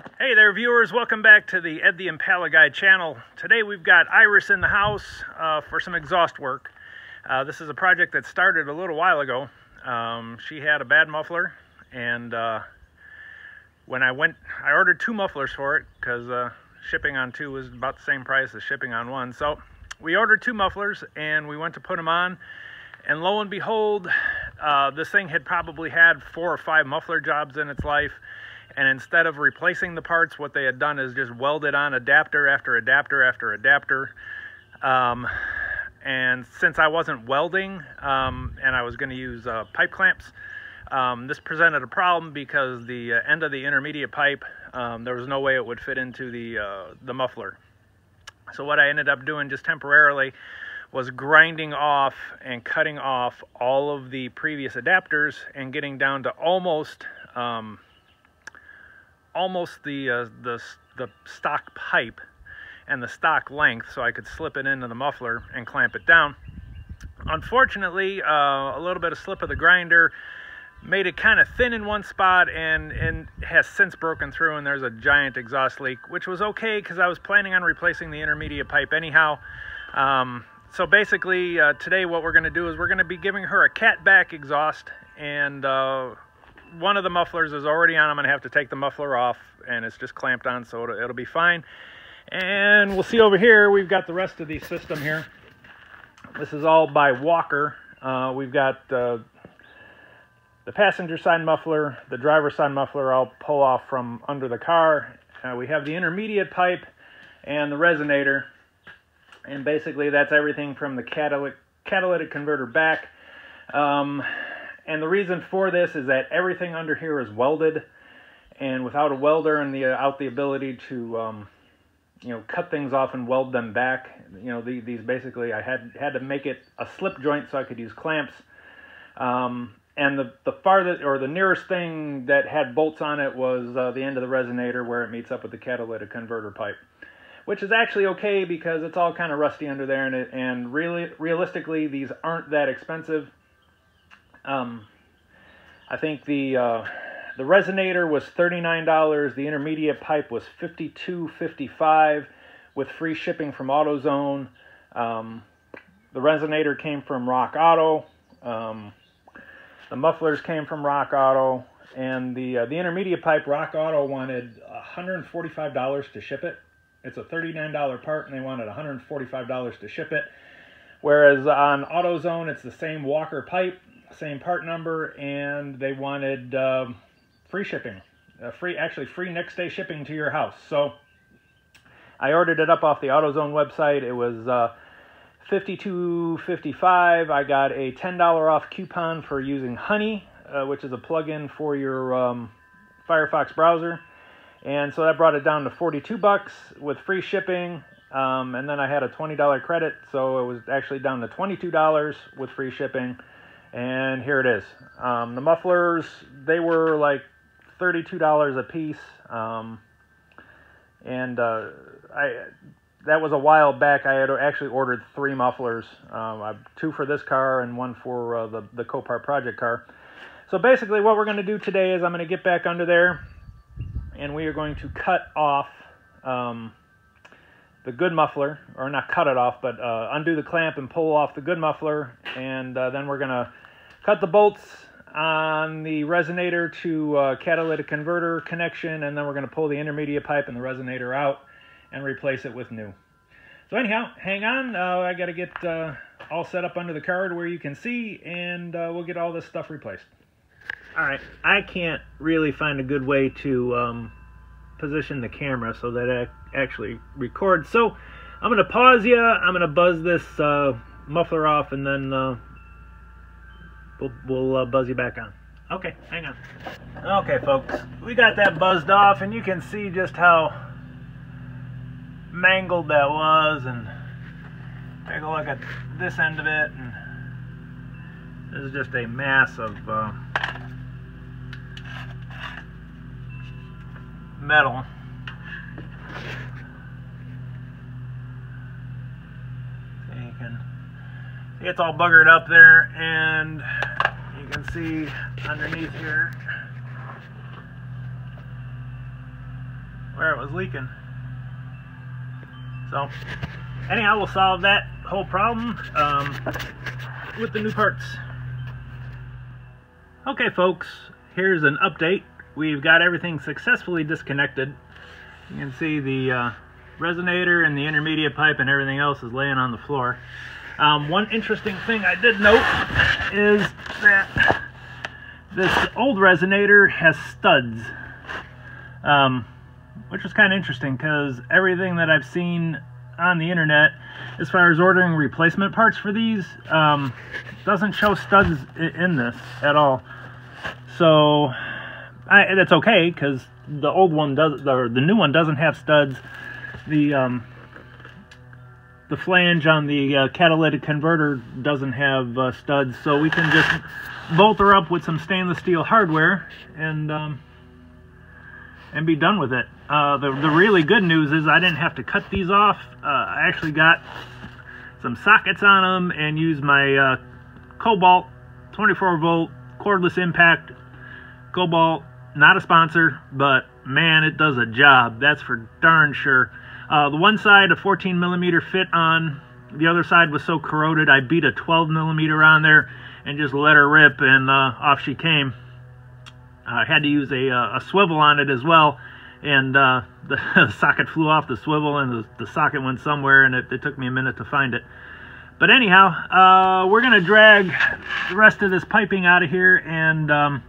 Hey there, viewers. Welcome back to the Ed the Impala Guy channel. Today we've got Iris in the house uh, for some exhaust work. Uh, this is a project that started a little while ago. Um, she had a bad muffler, and uh, when I went, I ordered two mufflers for it because uh, shipping on two was about the same price as shipping on one. So we ordered two mufflers, and we went to put them on. And lo and behold, uh, this thing had probably had four or five muffler jobs in its life and instead of replacing the parts, what they had done is just welded on adapter after adapter after adapter. Um, and since I wasn't welding um, and I was going to use uh, pipe clamps, um, this presented a problem because the uh, end of the intermediate pipe, um, there was no way it would fit into the, uh, the muffler. So what I ended up doing just temporarily was grinding off and cutting off all of the previous adapters and getting down to almost um, almost the, uh, the, the stock pipe and the stock length so I could slip it into the muffler and clamp it down. Unfortunately, uh, a little bit of slip of the grinder made it kind of thin in one spot and, and has since broken through and there's a giant exhaust leak, which was okay because I was planning on replacing the intermediate pipe anyhow. Um, so basically, uh, today what we're going to do is we're going to be giving her a cat back exhaust and uh, one of the mufflers is already on. I'm going to have to take the muffler off, and it's just clamped on, so it'll, it'll be fine. And we'll see over here, we've got the rest of the system here. This is all by Walker. Uh, we've got uh, the passenger side muffler, the driver side muffler I'll pull off from under the car. Uh, we have the intermediate pipe and the resonator. And basically that's everything from the catalytic, catalytic converter back. Um, and the reason for this is that everything under here is welded, and without a welder and the uh, out the ability to um, you know cut things off and weld them back, you know the, these basically I had had to make it a slip joint so I could use clamps. Um, and the the farthest or the nearest thing that had bolts on it was uh, the end of the resonator where it meets up with the catalytic converter pipe which is actually okay because it's all kind of rusty under there and it, and really realistically these aren't that expensive um, I think the uh, the resonator was $39. The intermediate pipe was $52.55 with free shipping from AutoZone. Um, the resonator came from Rock Auto. Um, the mufflers came from Rock Auto, and the uh, the intermediate pipe Rock Auto wanted $145 to ship it. It's a $39 part, and they wanted $145 to ship it. Whereas on AutoZone, it's the same Walker pipe, same part number, and they wanted um, free shipping, uh, free actually free next day shipping to your house. So I ordered it up off the AutoZone website. It was uh, 52.55. I got a $10 off coupon for using Honey, uh, which is a plugin for your um, Firefox browser. And so that brought it down to 42 bucks with free shipping. Um, and then I had a $20 credit, so it was actually down to $22 with free shipping and here it is. Um, the mufflers, they were like $32 a piece. Um, and uh, I that was a while back. I had actually ordered three mufflers, um, two for this car and one for uh, the, the Copart project car. So basically what we're going to do today is I'm going to get back under there and we are going to cut off um, the good muffler, or not cut it off, but uh, undo the clamp and pull off the good muffler, and uh, then we're to cut the bolts on the resonator to uh, catalytic converter connection, and then we're to pull the intermediate pipe and the resonator out and replace it with new. So anyhow, hang on. Uh, I got to get uh, all set up under the card where you can see, and uh, we'll get all this stuff replaced. All right, I can't really find a good way to um, position the camera so that it actually records. So I'm going to pause you. I'm going to buzz this uh, muffler off and then uh, we'll, we'll uh, buzz you back on. Okay, hang on. Okay, folks, we got that buzzed off and you can see just how mangled that was and take a look at this end of it and this is just a mass of metal. You can see it's all buggered up there and you can see underneath here where it was leaking. So, anyhow, we'll solve that whole problem um, with the new parts. Okay, folks, here's an update. We've got everything successfully disconnected. You can see the uh, resonator and the intermediate pipe and everything else is laying on the floor. Um, one interesting thing I did note is that this old resonator has studs, um, which was kind of interesting because everything that I've seen on the internet as far as ordering replacement parts for these um, doesn't show studs in this at all. So I, that's okay because the old one does, or the new one doesn't have studs. The um, the flange on the uh, catalytic converter doesn't have uh, studs, so we can just bolt her up with some stainless steel hardware and um, and be done with it. Uh, the, the really good news is I didn't have to cut these off. Uh, I actually got some sockets on them and used my uh, Kobalt 24 volt cordless impact Kobalt, not a sponsor, but man, it does a job. That's for darn sure. Uh, the one side, a 14 millimeter fit on. The other side was so corroded, I beat a 12 millimeter on there and just let her rip, and uh, off she came. I had to use a, uh, a swivel on it as well, and uh, the socket flew off the swivel, and the, the socket went somewhere, and it, it, took me a minute to find it. But anyhow, uh, we're going to drag the rest of this piping out of here, and um,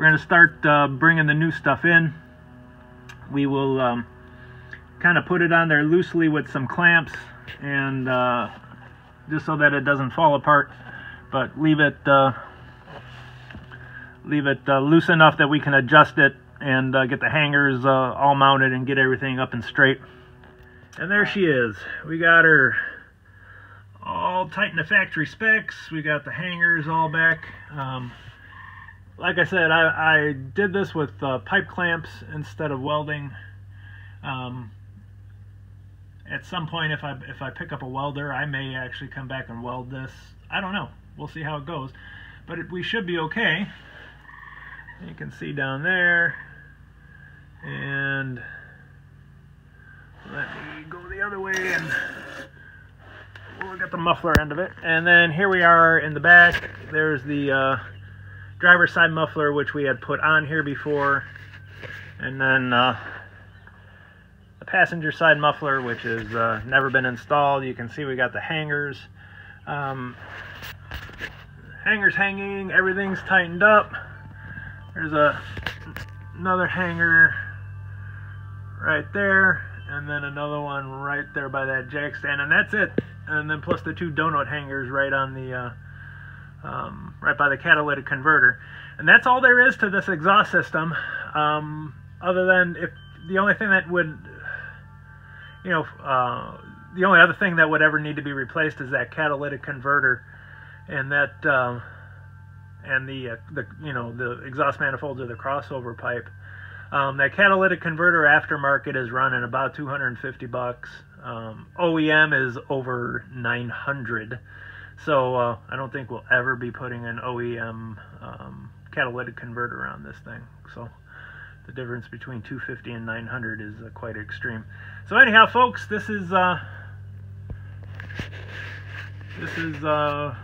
we're going to start uh, bringing the new stuff in. We will um, kind of put it on there loosely with some clamps and uh, just so that it doesn't fall apart. But leave it uh, leave it uh, loose enough that we can adjust it and uh, get the hangers uh, all mounted and get everything up and straight. And there she is. We got her all tight in the factory specs. We got the hangers all back. Um, like I said, I, I did this with uh, pipe clamps instead of welding. Um, at some point, if I if I pick up a welder, I may actually come back and weld this. I don't know. We'll see how it goes. But it, we should be okay. You can see down there. And let me go the other way and we'll get the muffler end of it. And then here we are in the back. There's the uh, driver's side muffler, which we had put on here before. And then uh, the passenger side muffler, which has uh, never been installed. You can see we got the hangers. Um, hangers hanging, everything's tightened up. There's a another hanger right there, and then another one right there by that jack stand, and that's it. And then plus the two donut hangers right on the uh, um, right by the catalytic converter. And that's all there is to this exhaust system, um, other than if the only thing that would, you know, uh, the only other thing that would ever need to be replaced is that catalytic converter, and that uh, and the uh, the you know the exhaust manifolds or the crossover pipe. Um, that catalytic converter aftermarket is running about 250 bucks. Um, OEM is over 900. So uh, I don't think we'll ever be putting an OEM um, catalytic converter on this thing. So the difference between 250 and 900 is uh, quite extreme. So anyhow, folks, this is uh, this is uh,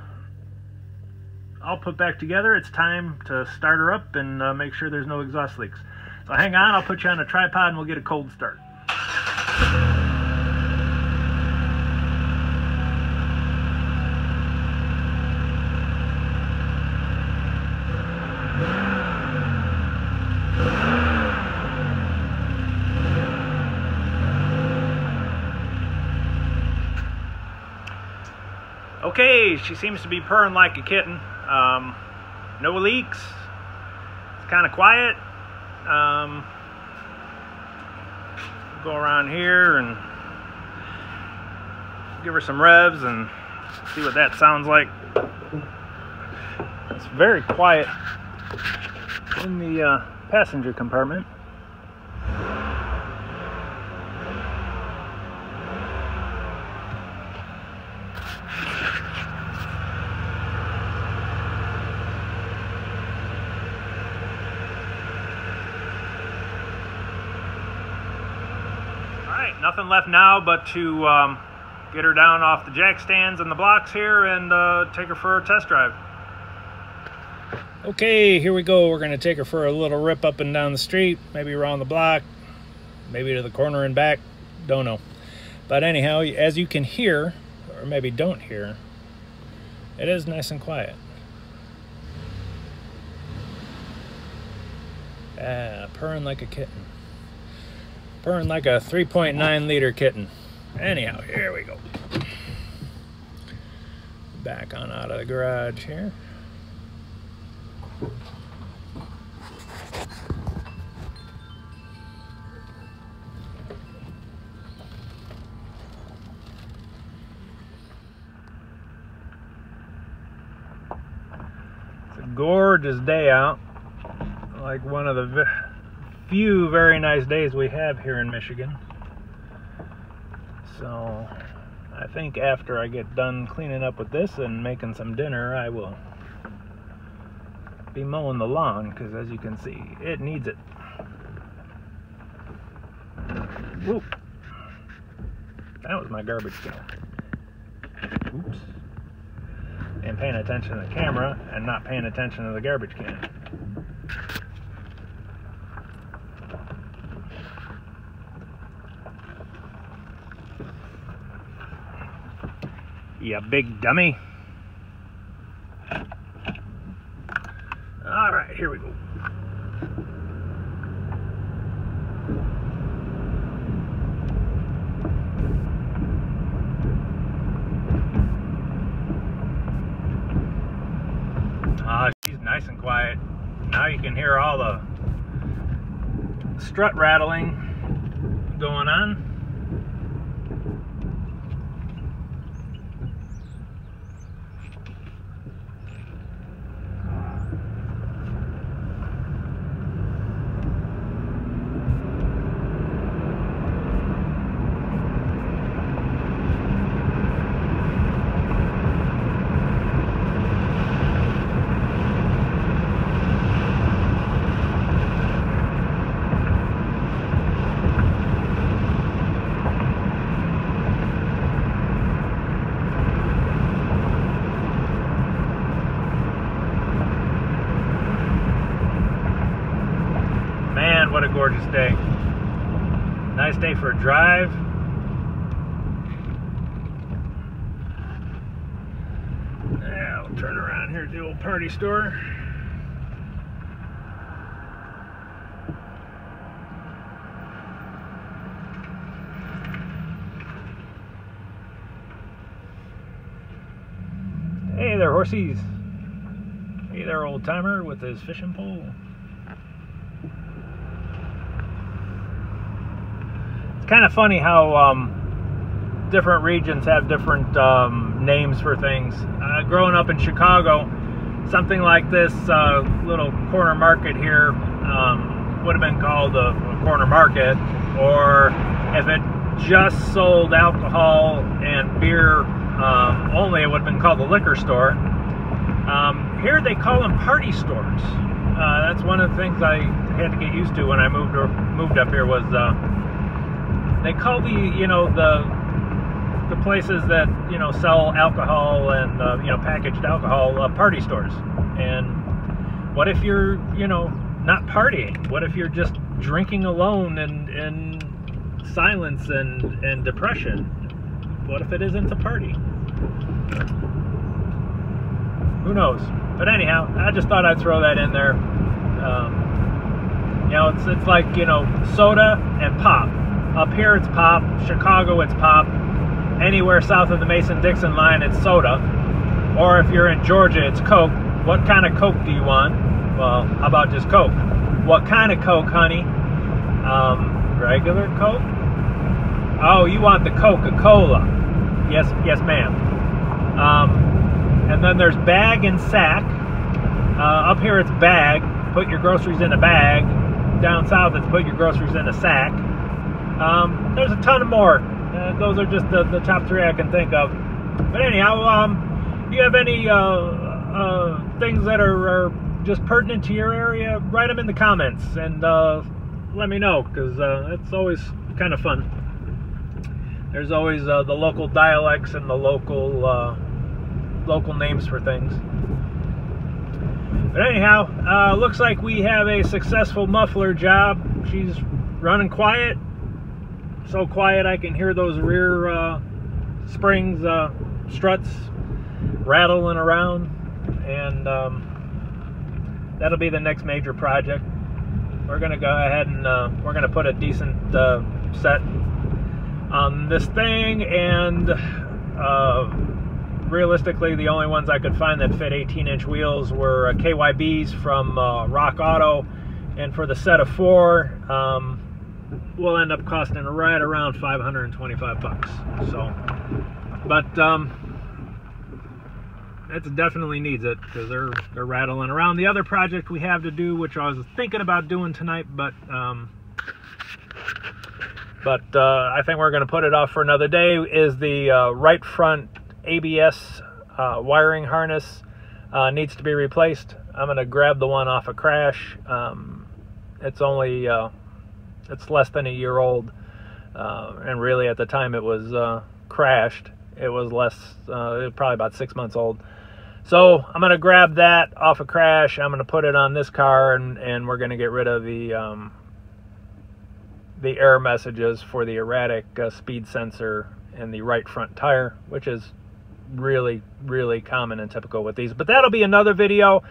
all put back together. It's time to start her up and uh, make sure there's no exhaust leaks. So hang on, I'll put you on a tripod and we'll get a cold start. Okay, she seems to be purring like a kitten. Um, no leaks. It's kind of quiet. Um, go around here and give her some revs and see what that sounds like. It's very quiet in the uh, passenger compartment. right, nothing left now but to um, get her down off the jack stands and the blocks here and uh, take her for a test drive. Okay, here we go. We're going to take her for a little rip up and down the street, maybe around the block, maybe to the corner and back. Don't know. But anyhow, as you can hear, or maybe don't hear, it is nice and quiet. Ah, purring like a kitten. Purring like a 3.9 liter kitten. Anyhow, here we go. Back on out of the garage here. It's a gorgeous day out. Like one of the few very nice days we have here in Michigan. So I think after I get done cleaning up with this and making some dinner, I will be mowing the lawn because as you can see, it needs it. Whoop. That was my garbage can. Oops. And paying attention to the camera and not paying attention to the garbage can. You big dummy. All right, here we go. Ah, she's nice and quiet. Now you can hear all the strut rattling going on. Man, what a gorgeous day. Nice day for a drive. Yeah, we'll turn around here at the old party store. Hey there, horsies. Hey there, old timer with his fishing pole. Kind of funny how um, different regions have different um, names for things. Uh, growing up in Chicago, something like this uh, little corner market here um, would have been called a, a corner market, or if it just sold alcohol and beer um, only, it would have been called a liquor store. Um, here they call them party stores. Uh, that's one of the things I had to get used to when I moved or, moved up here was uh, they call the you know the the places that you know sell alcohol and uh, you know packaged alcohol uh, party stores. And what if you're you know not partying? What if you're just drinking alone and in silence and and depression? What if it isn't a party? Who knows? But anyhow, I just thought I'd throw that in there. Um, you know, it's it's like you know soda and pop. Up here it's pop. Chicago it's pop. Anywhere south of the Mason-Dixon line it's soda. Or if you're in Georgia it's Coke. What kind of Coke do you want? Well, how about just Coke? What kind of Coke, honey? Um, regular Coke? Oh, you want the Coca-Cola? Yes, yes, ma'am. Um, and then there's bag and sack. Uh, up here it's bag. Put your groceries in a bag. Down south it's put your groceries in a sack. Um, there's a ton more. Uh, those are just the, the top three I can think of. But anyhow, um, you have any uh, uh, things that are, are, just pertinent to your area? Write them in the comments and uh, let me know because uh, it's always kind of fun. there's always uh, the local dialects and the local local names for things. But anyhow, looks like we have a successful muffler job. She's running quiet, so quiet I can hear those rear uh, springs, uh, struts rattling around, and um, that'll be the next major project. We're gonna go ahead and uh, we're gonna put a decent uh, set on this thing, and uh, realistically, the only ones I could find that fit 18-inch wheels were uh, KYBs from Rock Auto, and for the set of four. Um, will end up costing right around 525 bucks. So, but um, it definitely needs it because they're they're rattling around. The other project we have to do, which I was thinking about doing tonight, but um, but uh, I think we're going to put it off for another day. Is the uh, right front ABS uh, wiring harness uh, needs to be replaced? I'm going to grab the one off a crash. Um, it's only uh, it's less than a year old, uh, and really at the time it was uh, crashed. It was less, uh, probably about six months old. So I'm gonna grab that off a crash. I'm gonna put it on this car, and and we're gonna get rid of the um, the error messages for the erratic uh, speed sensor and the right front tire, which is really really common and typical with these. But that'll be another video.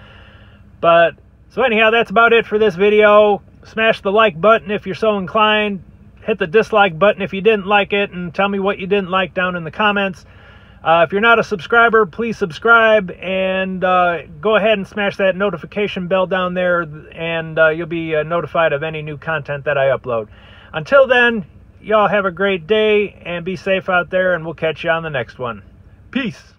But so anyhow, that's about it for this video smash the like button if you're so inclined. Hit the dislike button if you didn't like it, and tell me what you didn't like down in the comments. Uh, if you're not a subscriber, please subscribe and uh, go ahead and smash that notification bell down there, and uh, you'll be uh, notified of any new content that I upload. Until then, y'all have a great day and be safe out there, and we'll catch you on the next one. Peace.